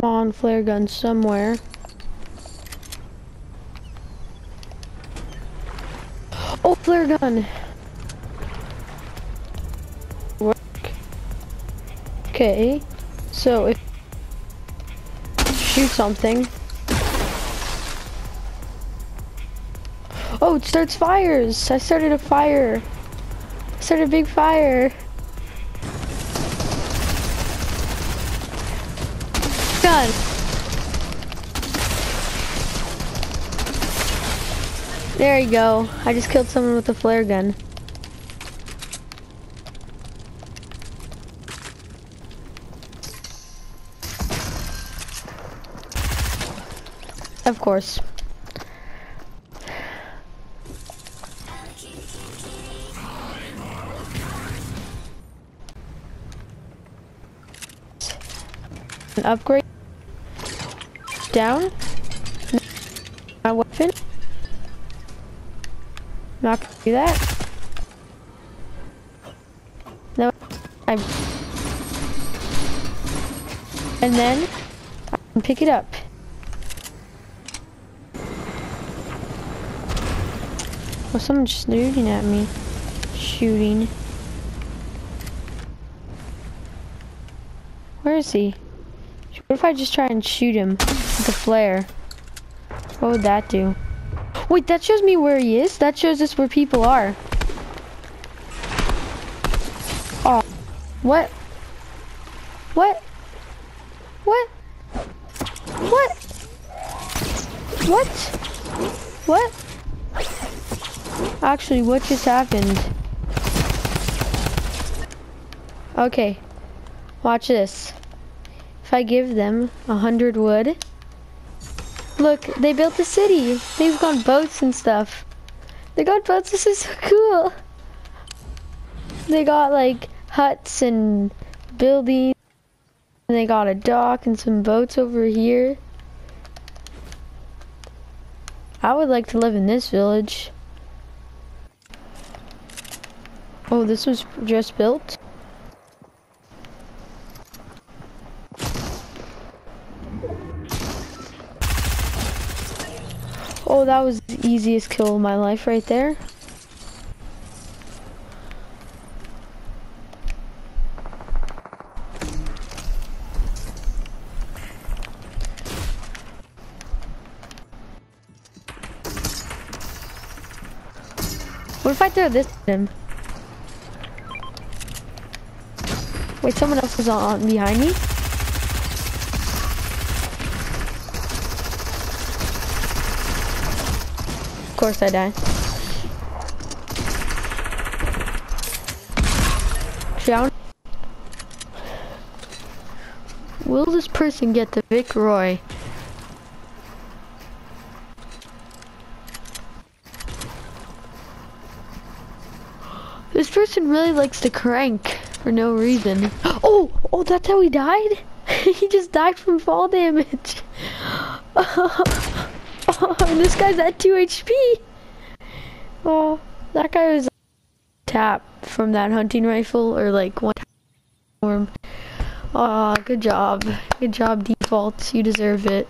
Come on, flare gun somewhere. Oh, flare gun! Work. Okay, so if shoot something. Oh, it starts fires! I started a fire. I started a big fire. There you go. I just killed someone with a flare gun. Of course. An upgrade. Down. My weapon. Not gonna do that. No, I. And then I can pick it up. Oh, someone's shooting at me. Shooting. Where is he? What if I just try and shoot him a flare? What would that do? Wait, that shows me where he is? That shows us where people are. Oh. What? What? What? What? What? What? Actually, what just happened? Okay. Watch this. If I give them a hundred wood, look, they built a city. They've got boats and stuff. They got boats, this is so cool. They got like huts and buildings. And they got a dock and some boats over here. I would like to live in this village. Oh, this was just built? Oh, that was the easiest kill of my life right there. What if I throw this at him? Wait, someone else is on behind me? Course I die. Down. Will this person get the Vic Roy? This person really likes to crank for no reason. Oh, oh, that's how he died? he just died from fall damage. oh, this guy's at 2 HP. Oh, that guy was tap from that hunting rifle or like one form. Oh, good job. Good job, default. You deserve it.